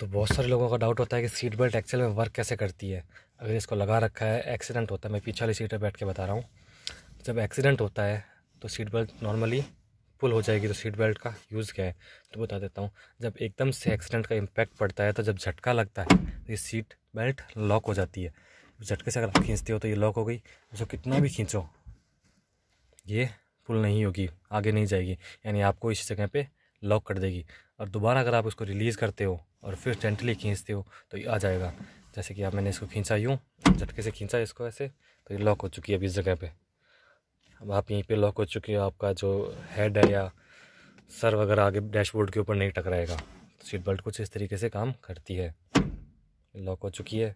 तो बहुत सारे लोगों का डाउट होता है कि सीट बेल्ट एक्चुअल में वर्क कैसे करती है। अगर इसको लगा रखा है एक्सीडेंट होता है, मैं पीछे वाली सीट पर बैठ के बता रहा हूँ। जब एक्सीडेंट होता है तो सीट बेल्ट नॉर्मली पुल हो जाएगी तो सीट बेल्ट का यूज़ क्या है? तो बता देता हूँ। जब एकदम से एक्सीडेंट का इम्पैक्ट पड़ता है तो जब झटका लगता है तो ये सीट बेल्ट लॉक हो जाती है। झटके से अगर आप खींचते हो तो ये लॉक हो गई। जो कितना भी खींचो, ये पुल नहीं होगी, आगे नहीं जाएगी। यानी आपको इस जगह पे लॉक कर देगी। और दोबारा अगर आप इसको रिलीज़ करते हो और फिर जेंटली खींचते हो तो ये आ जाएगा। जैसे कि आप मैंने इसको खींचा यूँ, झटके से खींचा इसको ऐसे तो ये लॉक हो चुकी है अभी इस जगह पे। अब आप यहीं पे लॉक हो चुकी है, आपका जो हेड है या सर वगैरह आगे डैशबोर्ड के ऊपर नहीं टकराएगा। सीट बेल्ट कुछ इस तरीके से काम करती है। लॉक हो चुकी है।